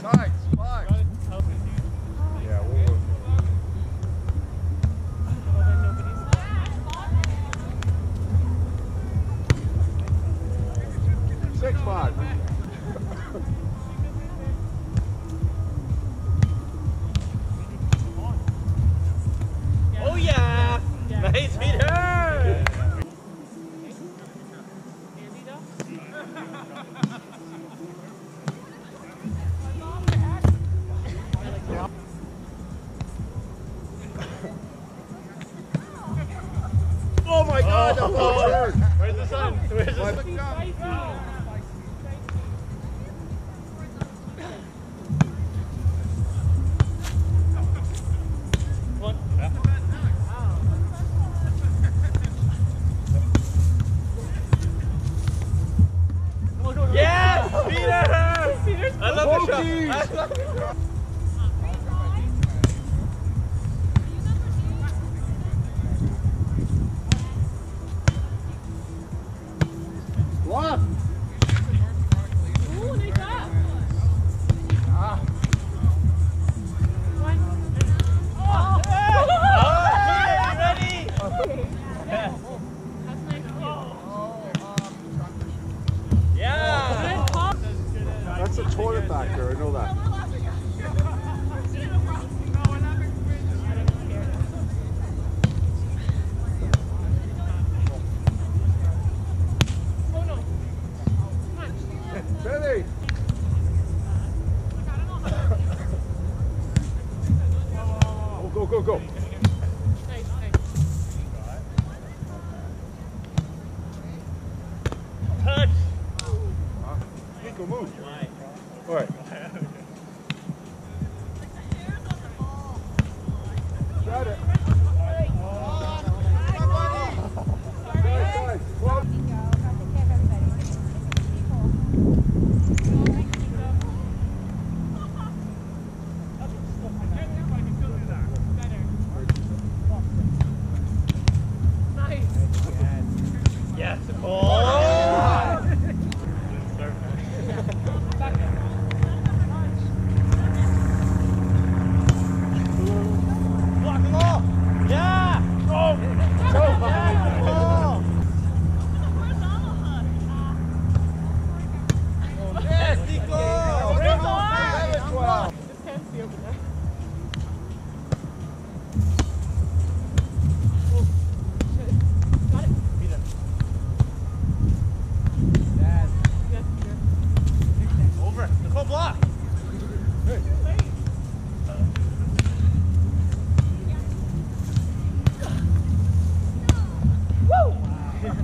Side. Where's the sun? Where's the sun? go move. All right.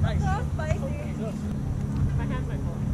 So spicy. I had my phone.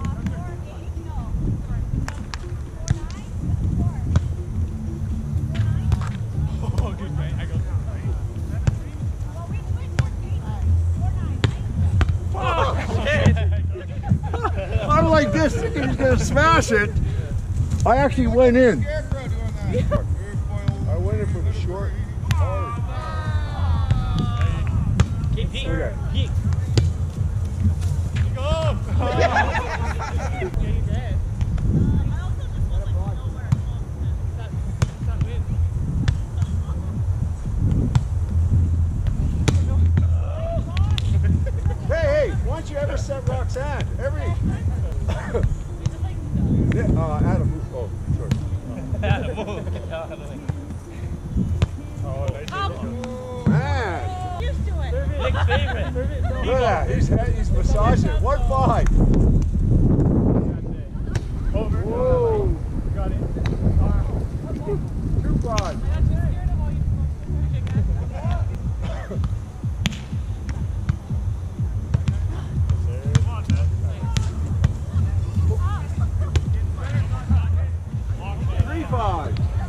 smash it. I actually went in. I went in from the short. Keep. Keep. Man. Look at that. He's, he's massaging. One five. Over. Two five. Five.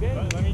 game.